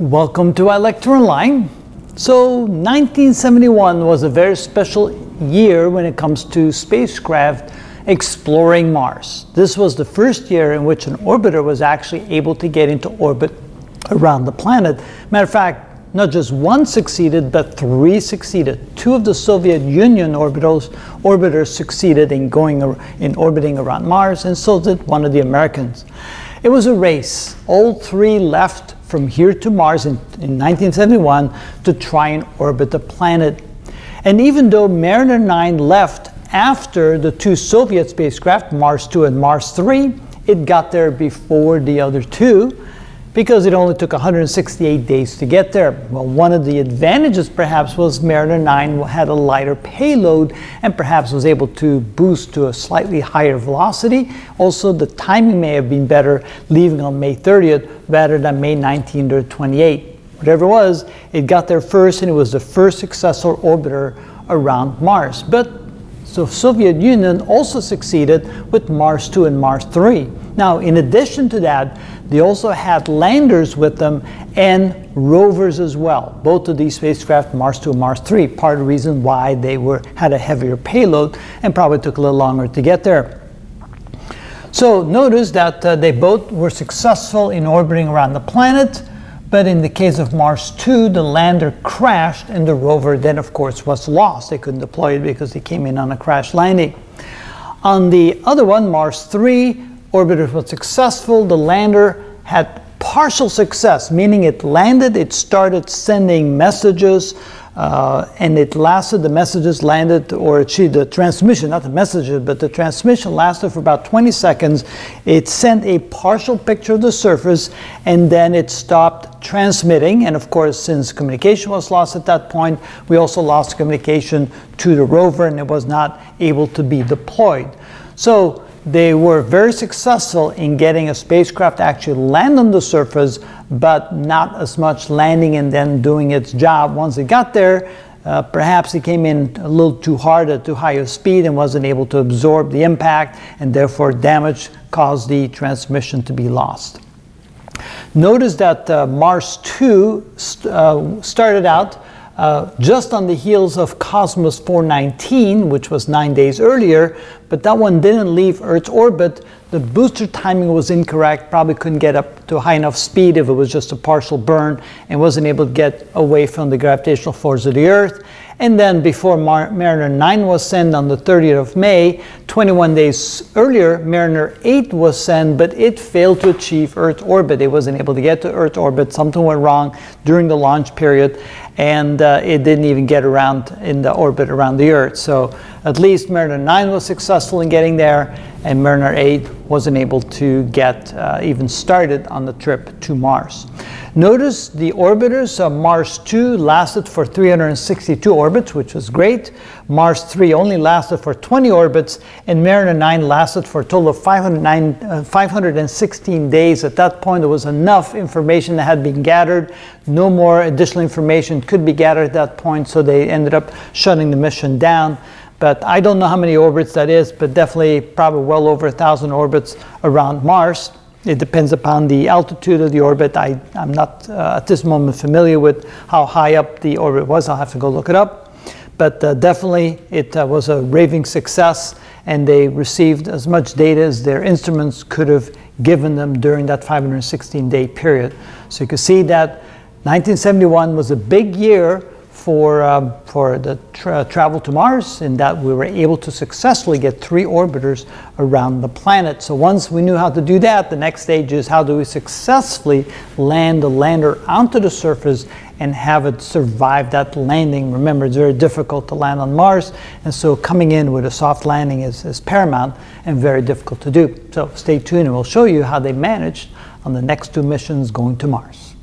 Welcome to ilectureonline. So 1971 was a very special year when it comes to spacecraft exploring Mars. This was the first year in which an orbiter was actually able to get into orbit around the planet. Matter of fact, not just one succeeded, but three succeeded. Two of the Soviet Union orbitals, orbiters succeeded in going in orbiting around Mars, and so did one of the Americans. It was a race. All three left from here to Mars in, in 1971 to try and orbit the planet. And even though Mariner 9 left after the two Soviet spacecraft, Mars 2 and Mars 3, it got there before the other two because it only took 168 days to get there. Well, one of the advantages perhaps was Mariner 9 had a lighter payload and perhaps was able to boost to a slightly higher velocity. Also, the timing may have been better leaving on May 30th rather than May 19th or 28th. Whatever it was, it got there first and it was the first successful orbiter around Mars. But the Soviet Union also succeeded with Mars 2 and Mars 3. Now, in addition to that, they also had landers with them and rovers as well. Both of these spacecraft, Mars 2 and Mars 3, part of the reason why they were had a heavier payload and probably took a little longer to get there. So notice that uh, they both were successful in orbiting around the planet, but in the case of Mars 2, the lander crashed and the rover then of course was lost. They couldn't deploy it because they came in on a crash landing. On the other one, Mars 3, orbiter was successful. The lander had partial success, meaning it landed, it started sending messages, uh, and it lasted, the messages landed, or actually the transmission, not the messages, but the transmission lasted for about 20 seconds. It sent a partial picture of the surface, and then it stopped transmitting. And of course, since communication was lost at that point, we also lost communication to the rover, and it was not able to be deployed. So they were very successful in getting a spacecraft to actually land on the surface, but not as much landing and then doing its job. Once it got there, uh, perhaps it came in a little too hard at too high a speed and wasn't able to absorb the impact, and therefore damage caused the transmission to be lost. Notice that uh, Mars 2 st uh, started out uh, just on the heels of Kosmos 419, which was nine days earlier, but that one didn't leave Earth's orbit. The booster timing was incorrect, probably couldn't get up to high enough speed if it was just a partial burn, and wasn't able to get away from the gravitational force of the Earth. And then before Mar Mariner 9 was sent on the 30th of May, 21 days earlier, Mariner 8 was sent, but it failed to achieve Earth orbit. It wasn't able to get to Earth orbit. Something went wrong during the launch period, and uh, it didn't even get around in the orbit around the Earth. So at least Mariner 9 was successful in getting there, and Mariner 8 wasn't able to get uh, even started on the trip to Mars. Notice the orbiters of Mars 2 lasted for 362 orbits, which was great. Mars 3 only lasted for 20 orbits, and Mariner 9 lasted for a total of 509, uh, 516 days. At that point, there was enough information that had been gathered. No more additional information could be gathered at that point, so they ended up shutting the mission down. But I don't know how many orbits that is, but definitely probably well over a thousand orbits around Mars. It depends upon the altitude of the orbit. I, am not uh, at this moment familiar with how high up the orbit was. I'll have to go look it up. But uh, definitely it uh, was a raving success and they received as much data as their instruments could have given them during that 516 day period. So you can see that 1971 was a big year for, um, for the tra travel to Mars in that we were able to successfully get three orbiters around the planet. So once we knew how to do that, the next stage is how do we successfully land the lander onto the surface and have it survive that landing. Remember, it's very difficult to land on Mars, and so coming in with a soft landing is, is paramount and very difficult to do. So stay tuned and we'll show you how they managed on the next two missions going to Mars.